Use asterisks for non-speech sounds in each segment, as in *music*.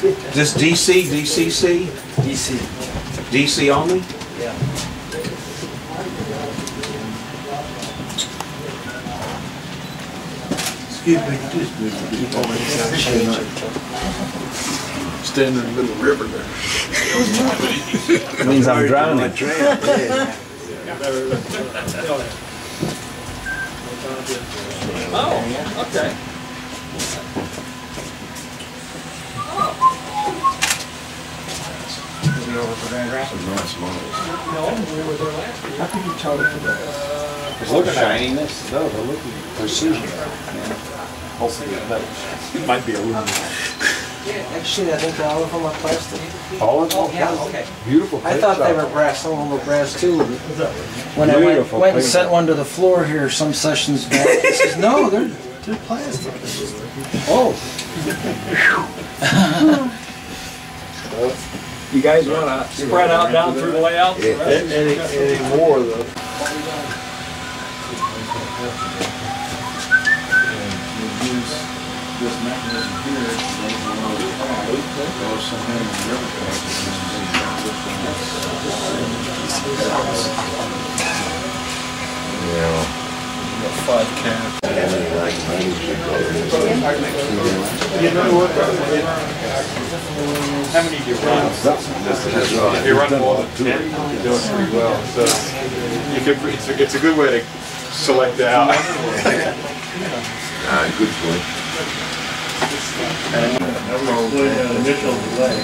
this DC, DCC, DC. DC only? Yeah. Excuse me, just move on. Standing in the middle of the river there. Means I'm drowning. Oh, okay. Look shininess. No, they're looking precision. Hopefully it. It might be a little. Actually, I think all of them are plastic. All of them? Oh, yeah, okay. Beautiful I thought they were brass, some of them were brass too. When I went, went and sent one to the floor here some sessions back, he says, no, they're, they're plastic. Oh. *laughs* You guys wanna spread out down through the layout? Any, any more of those? this mechanism here, those are all the pipe, goes somehow in the river bed, and Five cans. You know what? How many do you run? If you run more than ten, you're doing pretty well, so you could, it's, a- it's a good way to select out. Ah, good point. Initial delay.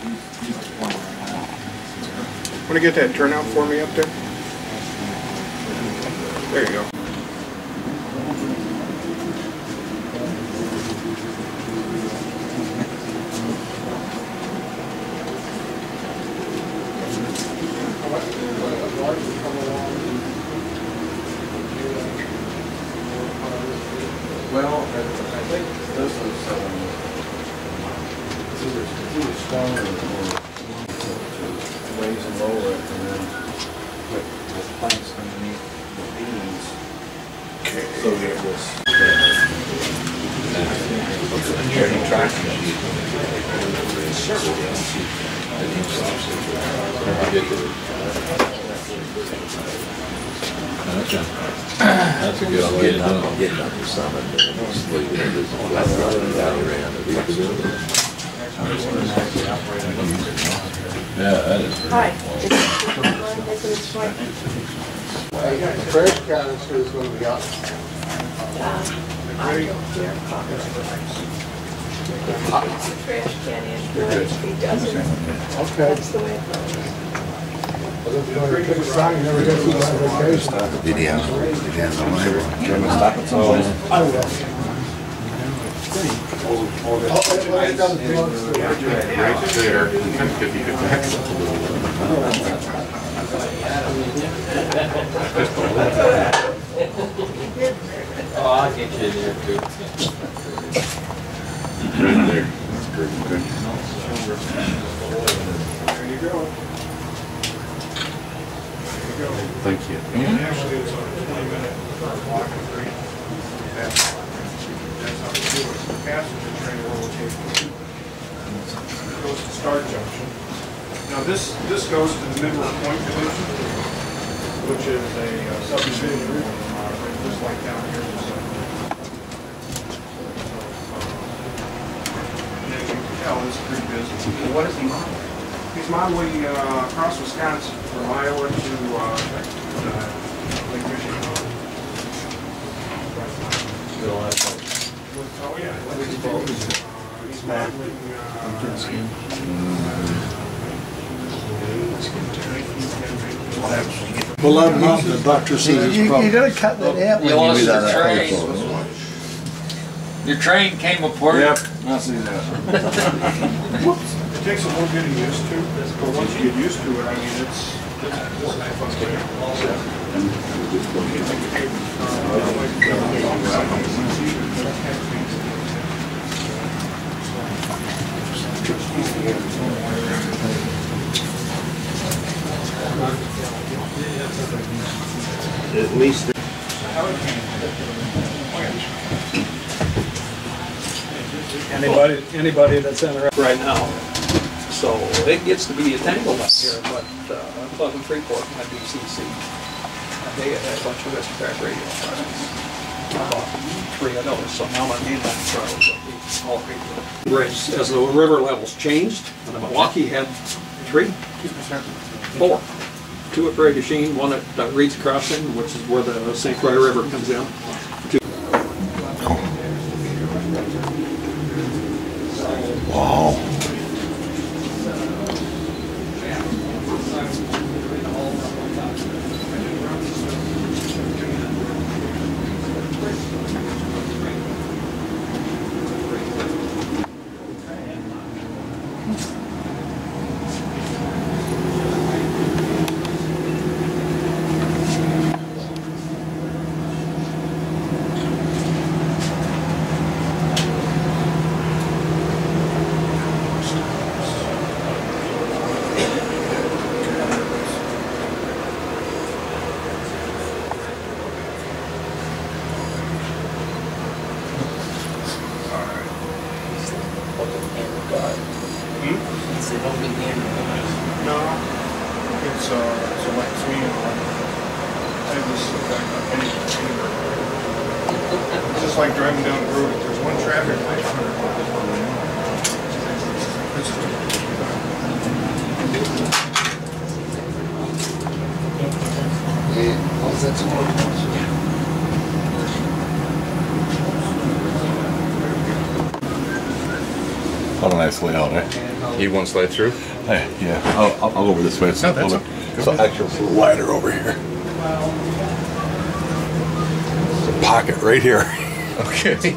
*laughs* Want to get that turnout for me up there? There you go. Well, I think this is, um, it's and lower it and then put the planks underneath the beams. So that it was. That's a good idea. Getting up, getting up to summit, just leaving it as a flat rock and around the beach. Yeah, that is. Hi. It's one, The trash canister is going to be out. I don't care. It's a trash can in, he doesn't, Okay. that's the way it goes. Pick a sign, you never get to my vacation. The Right there, you. Oh, I'll get you there too. Right there. That's pretty good. There you go. Thank you. We do it. The passenger train will take goes to Star Junction. Now, this, this goes to the Mineral Point Division, which is a uh, subdivision, uh, just like down here. there's a- And as you can tell, it's pretty busy. What is he modeling? He's modeling uh, across Wisconsin from Iowa to uh, uh, Lake Michigan. Oh, yeah. Uh, He's uh, Well, I'm not the doctor sees his You, problem. you gotta cut that apple. You lost me your that train. photo. Your train came apart. I see that. It takes a little getting used to, but once you get used to it, I mean, it's, it's it's a fun At least anybody, anybody that's interested right now. So it gets to be a tangle up here, but uh, Pleasant Freeport, my DCC, they had a bunch of Aristo-Craft radio products. I bought three of those, so now my mainline charters will be all radio. As the river levels changed, and Milwaukee had three, four. Two du Chien, one at Reed's Crossing, which is where the St. Croix River comes in. No, it's, uh, it's a wet swing. I just, any, It's just like driving down the road, if there's one traffic light. What a nice layout, eh? You want to slide through? Hey, yeah, I'll, I'll I'll go over this way. It's a little bit, it's actually a little wider over here. There's a pocket right here. *laughs* Okay.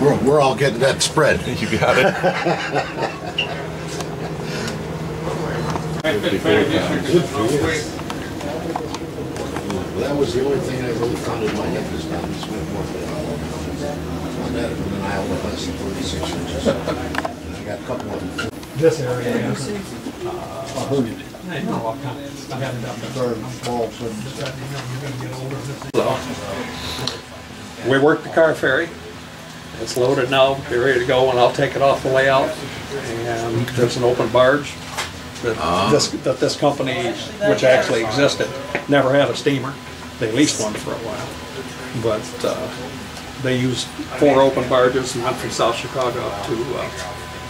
We're, we're all getting that spread. *laughs* You got it. That was the only thing I really found in my head this time, is went more for On that, and then I only less than thirty-six inches. *laughs* And I got a couple of them. This area. I heard it. I know, I kind of, I had it up there. We worked the car ferry. It's loaded now, be ready to go, and I'll take it off the layout. And there's an open barge that this, that this company, which actually existed, never had a steamer. They leased one for a while. But uh, they used four open barges and went from South Chicago up to uh,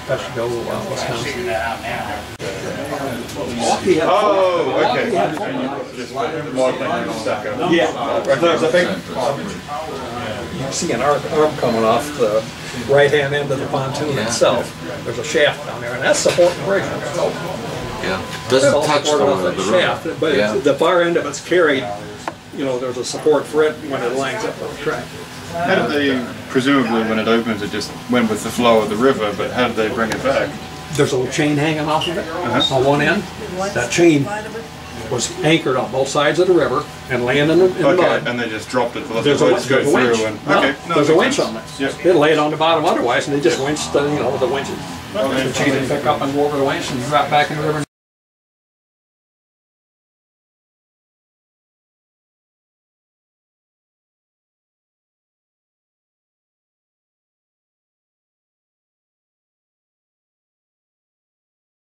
Peshtigo, uh, Wisconsin. Milwaukee had- Oh, Milwaukee okay. had four. Just walk you're stuck up. Yeah, there's a big, you see an arm, arm coming off the right-hand end of the pontoon itself. There's a shaft down there, and that's supporting the bridge. Yeah. It's Doesn't all touch supported the, off that the shaft, river. but Yeah. the far end of it's carried, you know, there's a support for it when it lines up with the track. How did they, presumably when it opens, it just went with the flow of the river, but how did they bring it back? There's a little chain hanging off of it uh-huh. on one end. That chain was anchored on both sides of the river and laying in the, in the Okay, mud. and they just dropped it There's the a, go there's a winch. through and, No, okay. no, There's a winch makes on sense. there. Yep. They lay it on the bottom otherwise, and they just winched, the, you know, the winches. Okay. The chain would pick up and go over the winch and drop back in the river